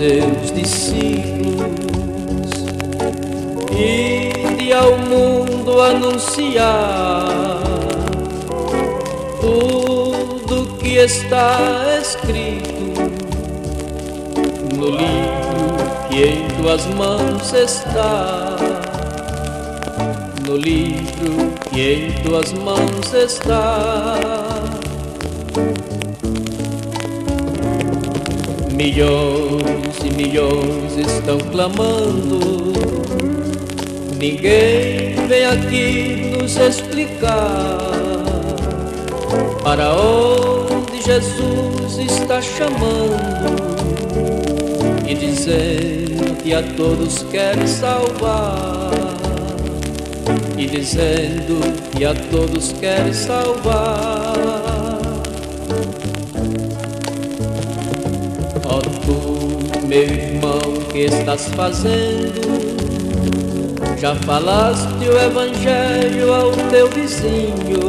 Seus discípulos: Ide ao mundo anunciar tudo que está escrito no livro que em tuas mãos está. No livro que em tuas mãos está. Milhões e milhões estão clamando. Ninguém vem aqui nos explicar para onde Jesus está chamando e dizendo que a todos quer salvar. E dizendo que a todos quer salvar. Ó tu, meu irmão, que estás fazendo? Já falaste o evangelho ao teu vizinho?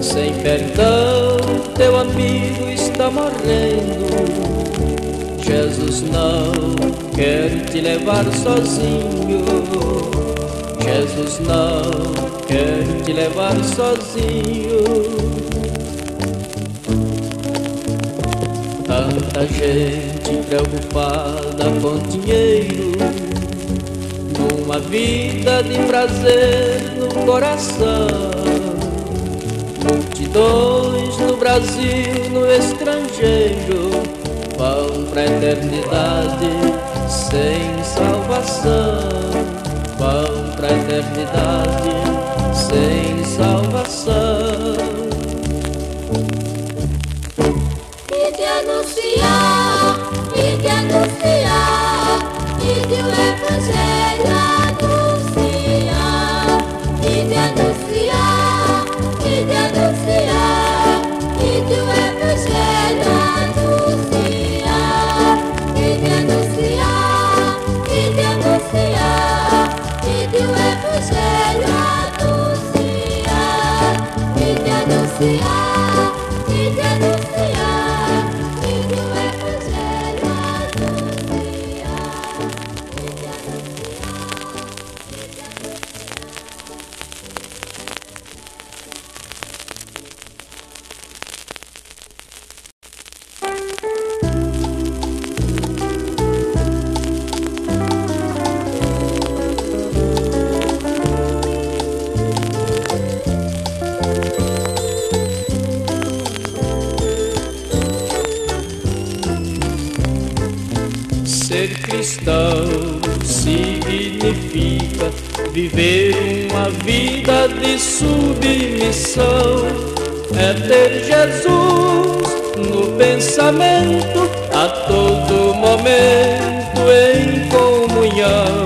Sem perdão, teu amigo está morrendo. Jesus não quer te levar sozinho. Jesus não quer te levar sozinho. Tanta gente preocupada com dinheiro, numa vida de prazer no coração. Multidões no Brasil, no estrangeiro, vão pra eternidade sem salvação. Vão pra eternidade sem viver uma vida de submissão. É ter Jesus no pensamento a todo momento em comunhão.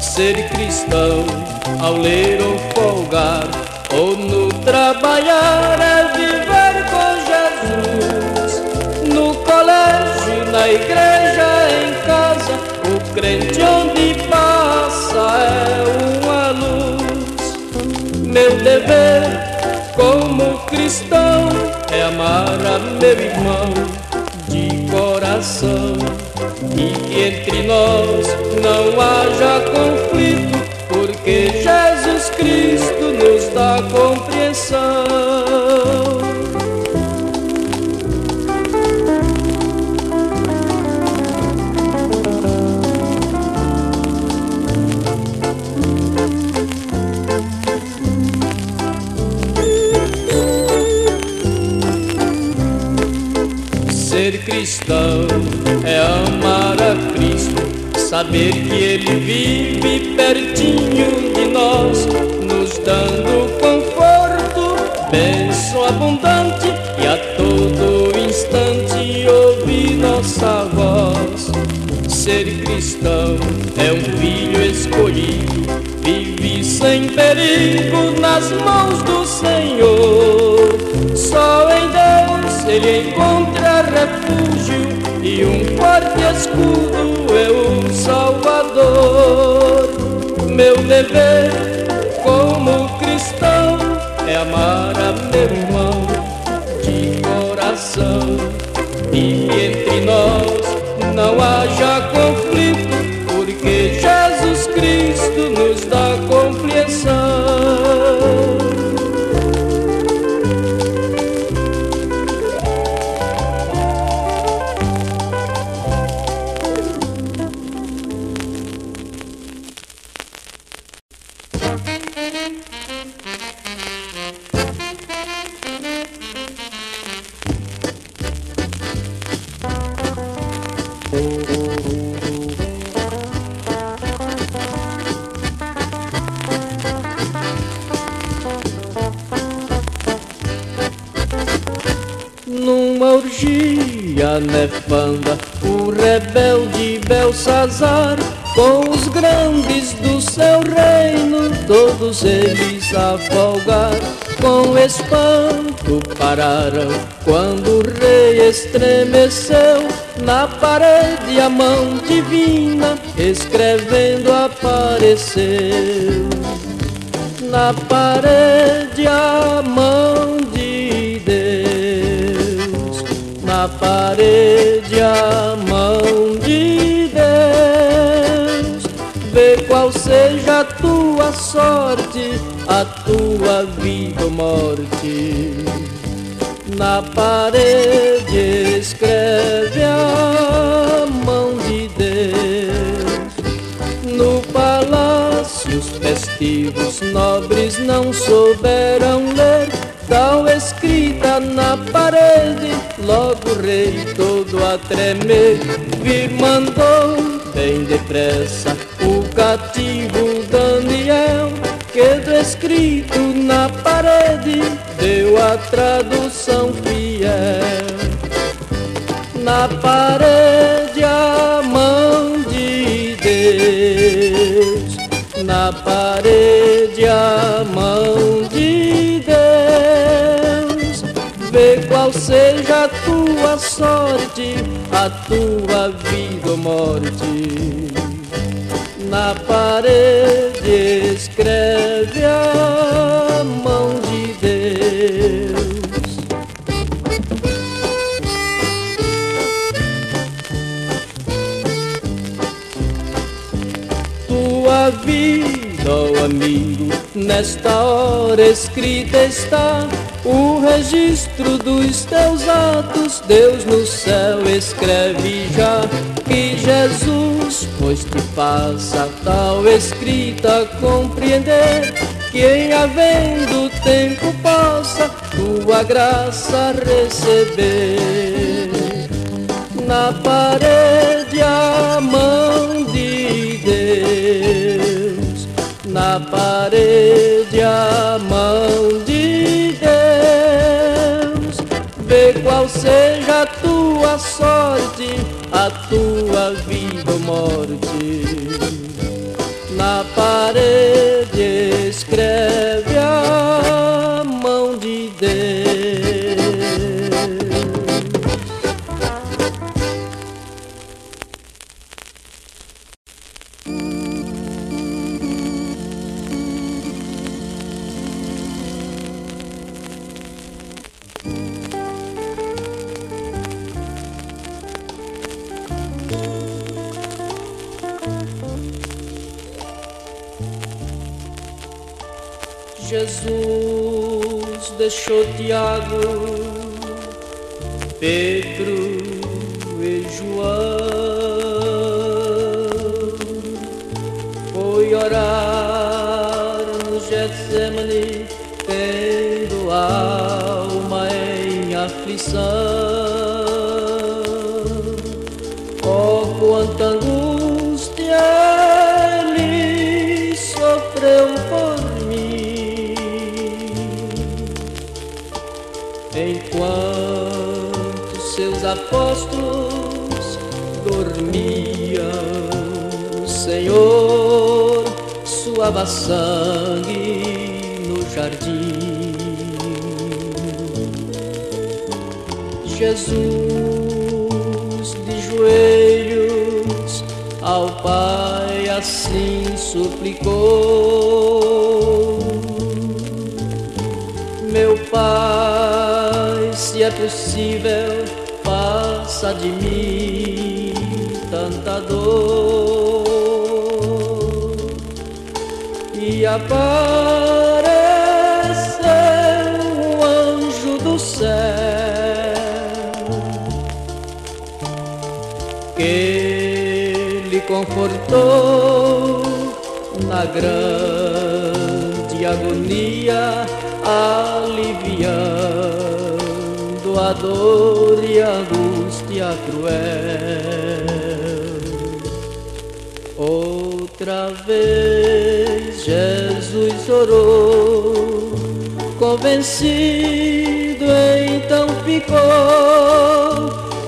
Ser cristão ao ler ou folgar ou no trabalhar é viver com Jesus. No colégio, na igreja, é amar a meu irmão de coração e que entre nós não haja conflito, porque Jesus Cristo nos dá compreensão. Cristão é amar a Cristo, saber que Ele vive pertinho de nós, nos dando conforto, bênção abundante e a todo instante ouvir nossa voz. Ser cristão é um filho escolhido, vive sem perigo nas mãos do Senhor. E um forte escudo é o Salvador. Meu dever como cristão é amar a meu irmão de coração e entre nós não haja orgia nefanda, o rebelde Belsazar, com os grandes do seu reino, todos eles a folgar, com espanto pararam, quando o rei estremeceu, na parede a mão divina, escrevendo apareceu. Na parede a mão na parede a mão de Deus. Vê qual seja a tua sorte, a tua vida ou morte. Na parede escreve a mão de Deus. No palácio os festivos nobres não souberam ler Tal na parede, logo o rei todo a tremer Vir mandou bem depressa o cativo Daniel Que do escrito na parede deu a tradução fiel. Na parede a mão de Deus, na parede a mão sorte, a tua vida ou morte. Na parede escreve a mão de Deus. tua vida, ó amigo, nesta hora escrita está o registro dos teus atos. Deus no céu escreve já que Jesus, pois te faça tal escrita compreender. Que em havendo tempo possa tua graça receber na parede a mão de Deus, na parede a mão de seja a tua sorte, a tua vida ou morte. Na parede escreve a Tiago, Pedro e João, foi orar no Getsemane, tendo a alma em aflição. Suava sangue no jardim. Jesus de joelhos ao Pai assim suplicou: Meu Pai, se é possível, afasta de mim tanta dor apareceu um anjo do céu que lhe confortou na grande agonia, aliviando a dor e a angústia cruel. Outra vez Jesus orou, convencido então ficou,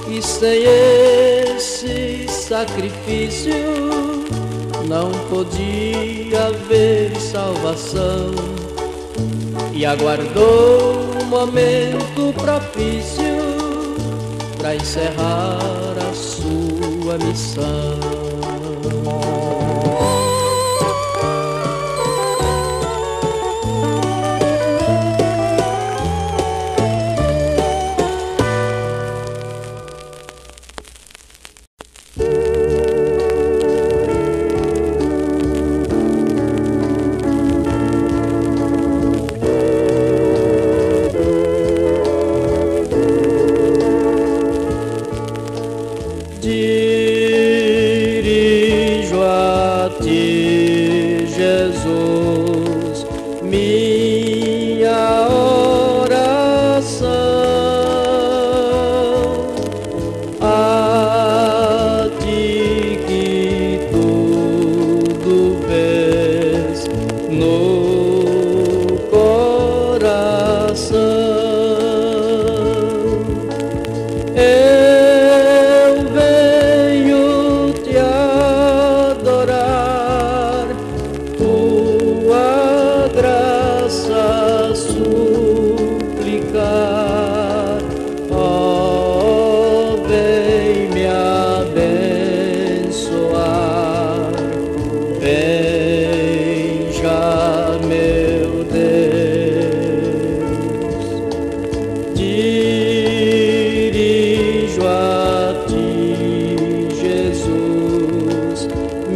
e sem esse sacrifício não podia haver salvação. E aguardou um momento propício para encerrar a sua missão.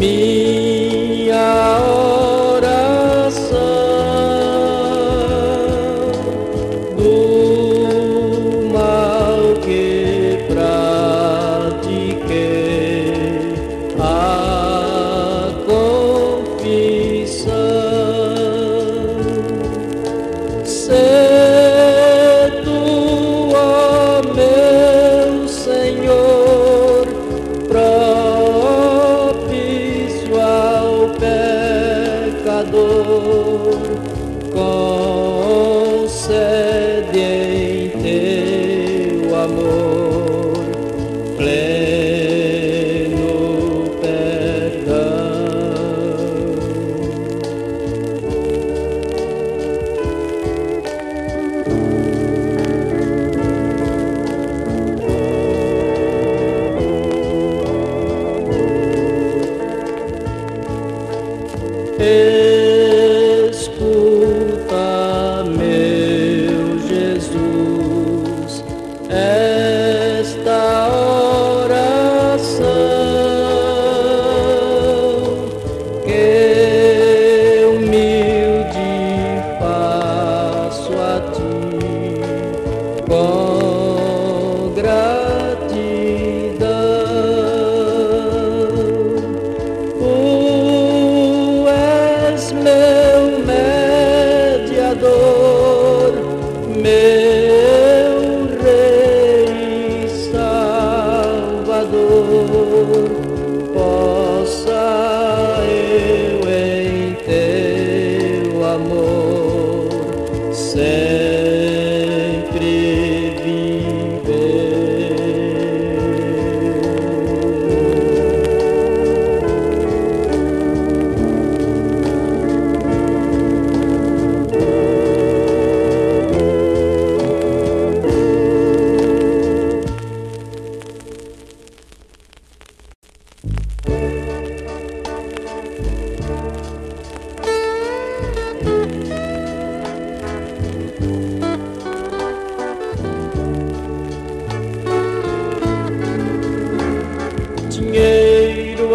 Jesus,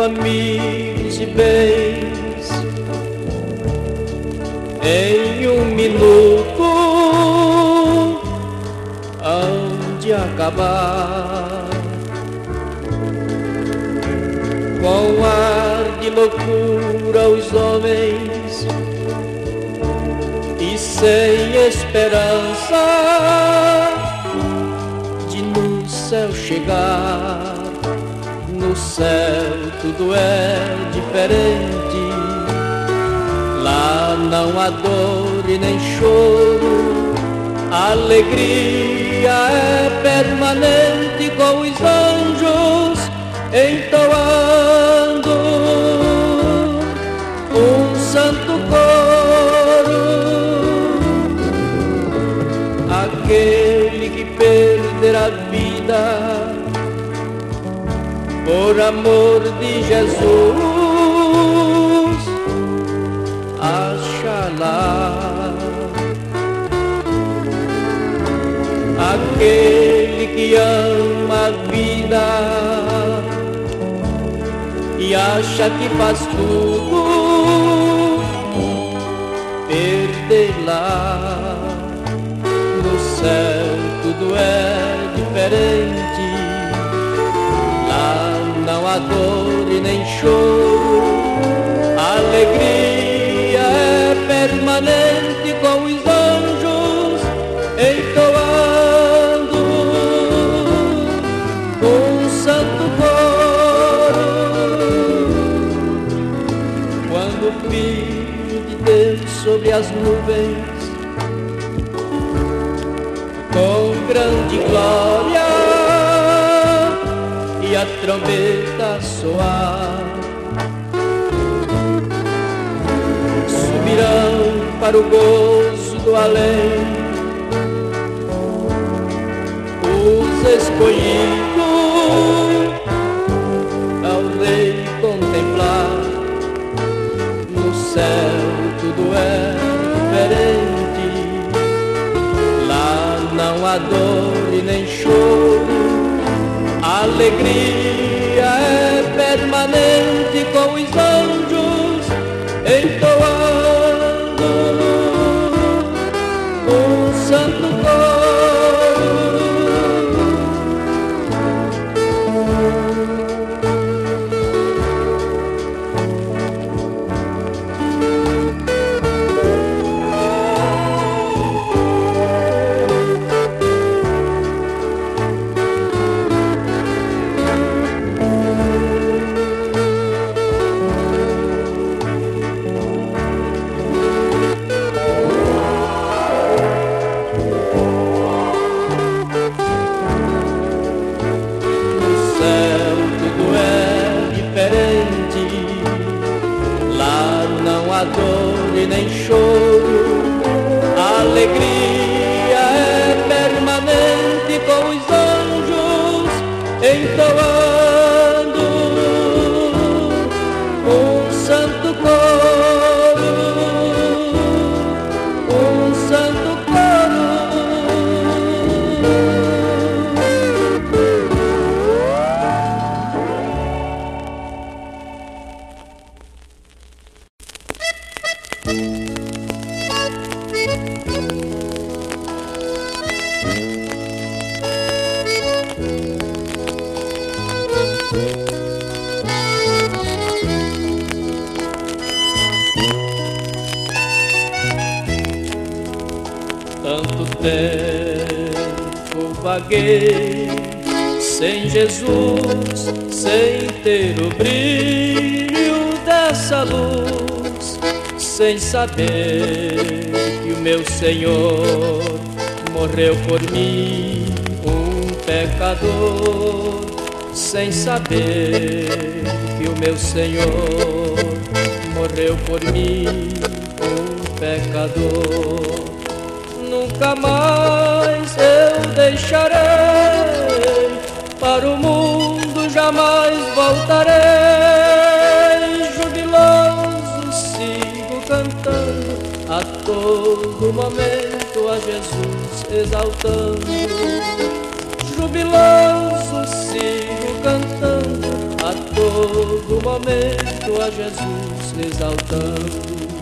amigos e bens em um minuto hão de acabar. Com ar de loucura os homens e sem esperança de no céu chegar no céu tudo é diferente. Lá não há dor e nem choro, a alegria é permanente com os anjos entoando por amor de Jesus, Axalá. Aquele que ama a vida e acha que faz tudo, perder-lá no céu tudo é diferente dor e nem choro. A alegria é permanente com os anjos entoando um santo coro. Quando o Filho de Deus sobre as nuvens com grande glória a trombeta soar. Subirão para o gozo do além os escolhidos ao rei contemplar. No céu tudo é diferente, lá não há dor e nem choro alegria é permanente com os anjos en Tabasco. Saber que o meu Senhor morreu por mim, um pecador, sem saber que o meu Senhor morreu por mim, um pecador. Nunca mais Jesus exaltando, jubiloso sigo cantando, a todo momento a Jesus exaltando.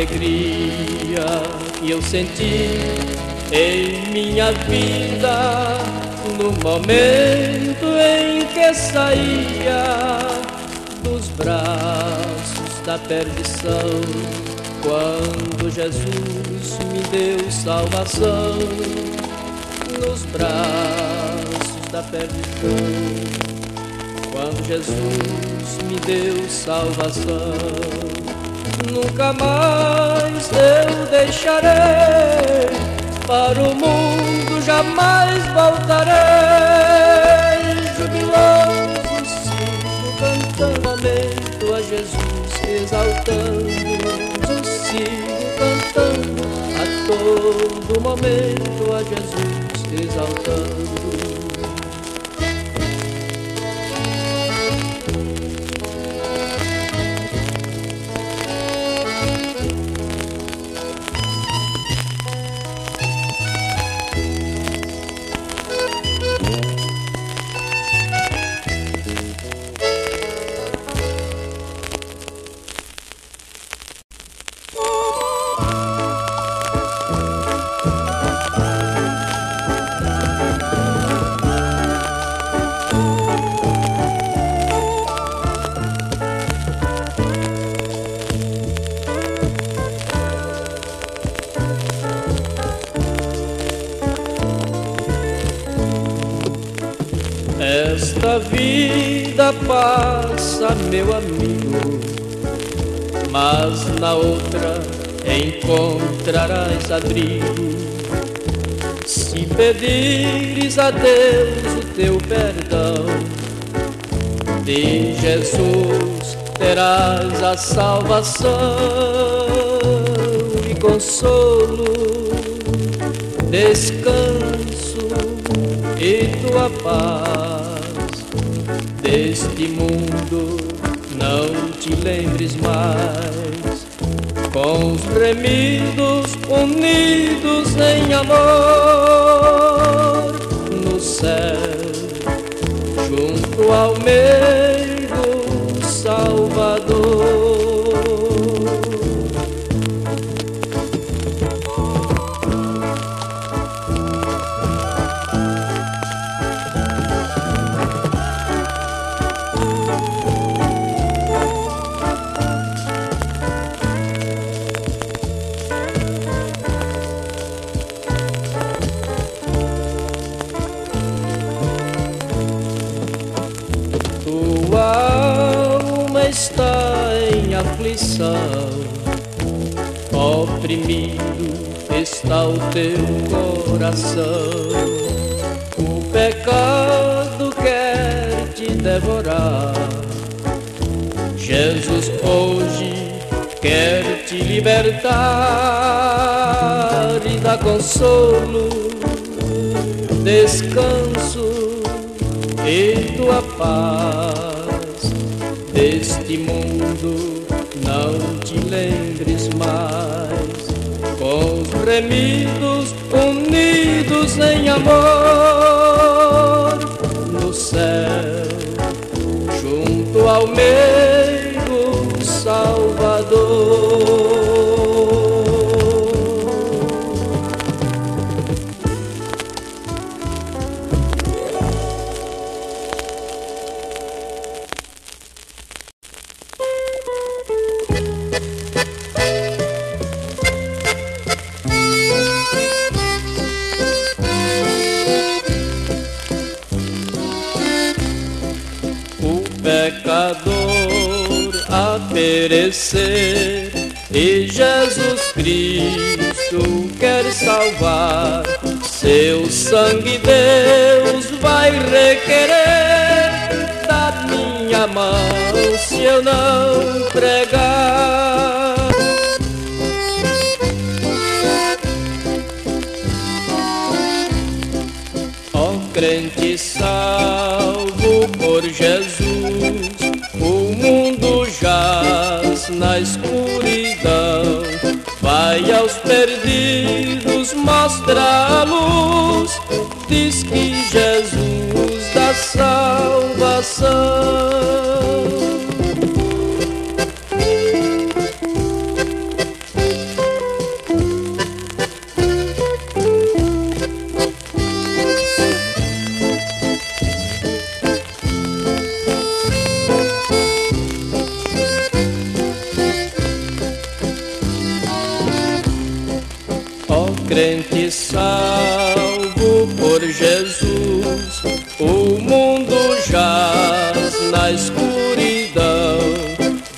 Alegria que eu senti em minha vida no momento em que saía dos braços da perdição, quando Jesus me deu salvação, nos braços da perdição, quando Jesus me deu salvação, nunca mais eu deixarei. Para o mundo jamais voltarei, jubiloso sigo cantando lamento a Jesus, exaltando, sigo cantando a todo momento a Jesus, exaltando. Esta vida passa, meu amigo, mas na outra encontrarás abrigo. Se pedires a Deus o teu perdão, de Jesus terás a salvação e consolo, descanso e tua paz. Deste mundo não te lembres mais. Com os remidos unidos em amor no céu, junto ao meio oprimido está o teu coração. O pecado quer te devorar. Jesus hoje quer te libertar e dar consolo, descanso e tua paz. Deste mundo não te mais. Com os remidos unidos em amor no céu, junto ao meio e Jesus Cristo quer salvar. Seu sangue Deus vai requerer da minha mão se eu não pregar. aos perdidos mostra a luz, diz que Jesus dá salvação. crente salvo por Jesus, o mundo jaz na escuridão.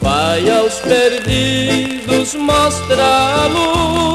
Vai aos perdidos mostrar a luz.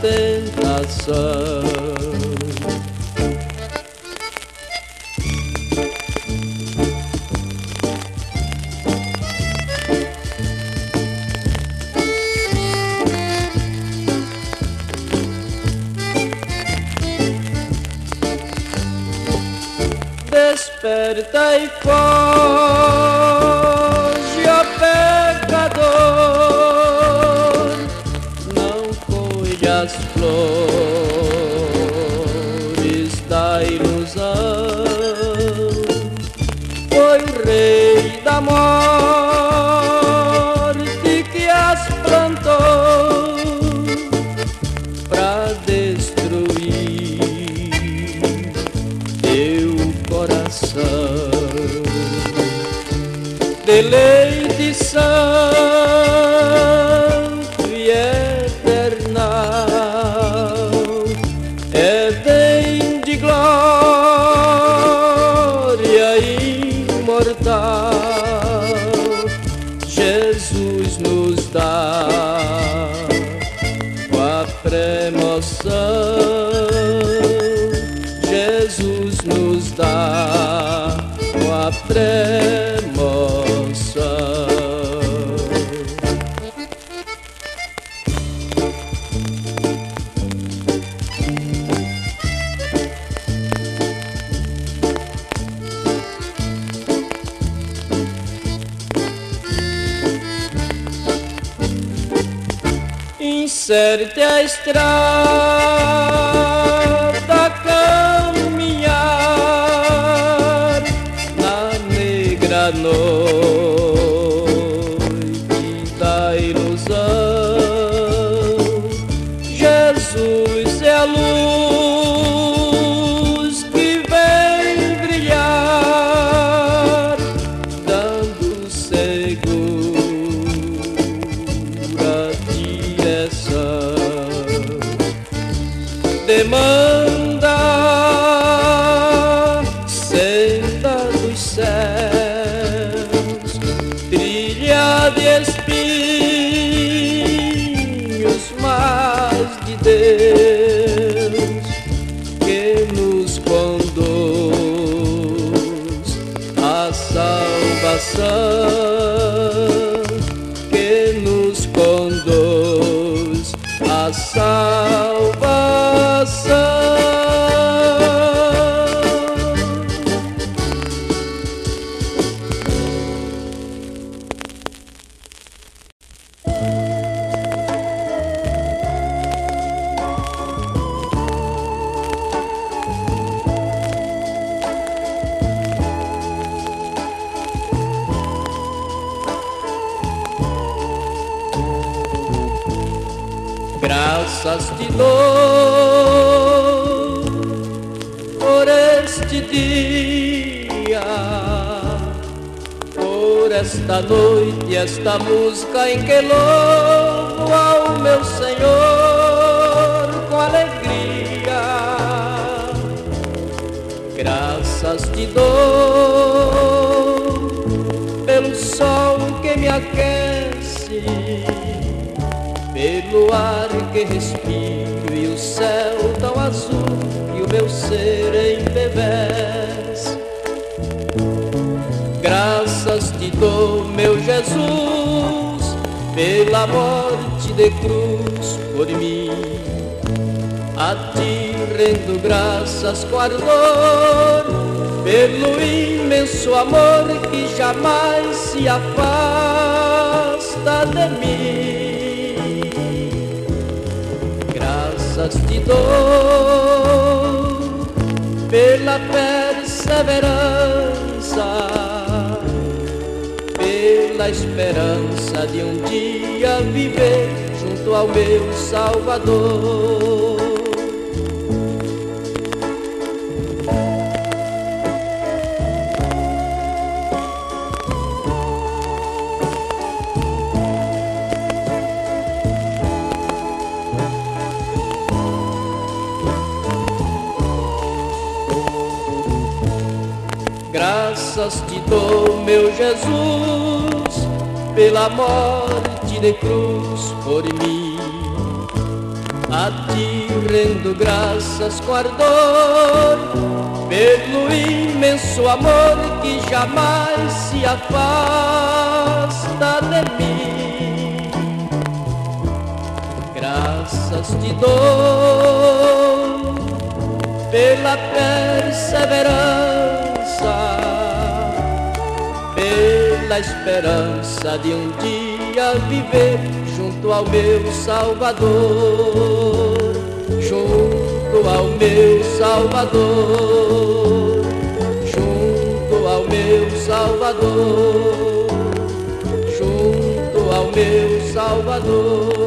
tentação. Desperta e foge. Certa estrada. Da esta música em que louvo ao meu Senhor com alegria. Graças te dou pelo sol que me aquece pelo ar que respiro e o céu tão azul que o meu ser embebece. Graças te dou, meu Jesus, pela morte de cruz por mim. A ti rendo graças com ardor, pelo imenso amor que jamais se afasta de mim. graças te dou pela perseverança, pela esperança de um dia viver junto ao meu Salvador. Graças te dou, meu Jesus, pela morte de cruz por mim. A ti rendo graças com ardor, pelo imenso amor que jamais se afasta de mim. Graças te dou pela perseverança pela esperança de um dia viver junto ao meu Salvador, junto ao meu Salvador, junto ao meu Salvador, junto ao meu Salvador,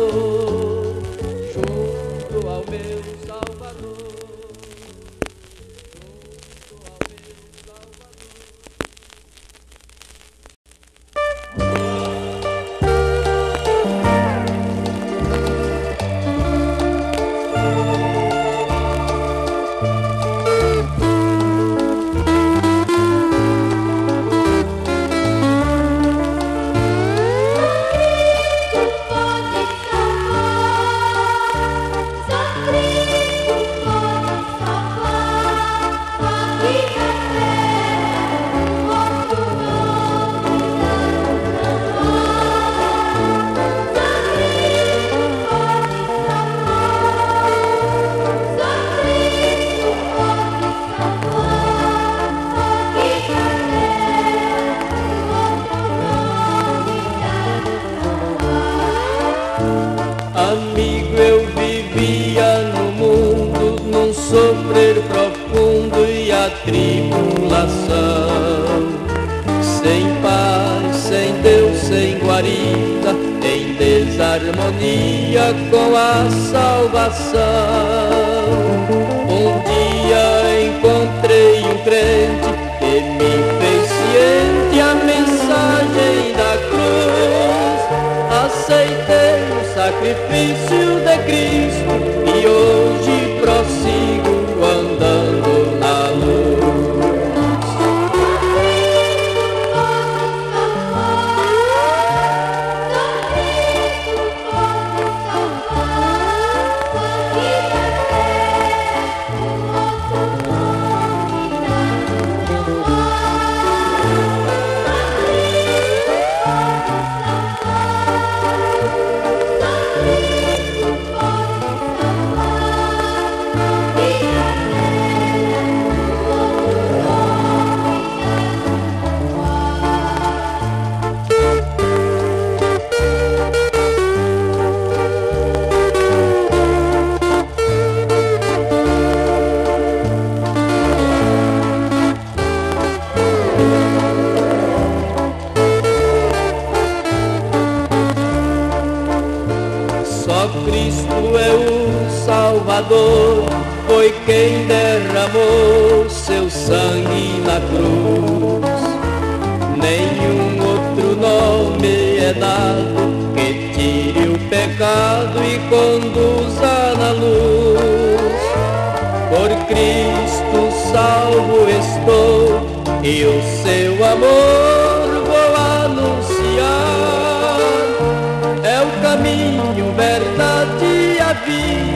caminho,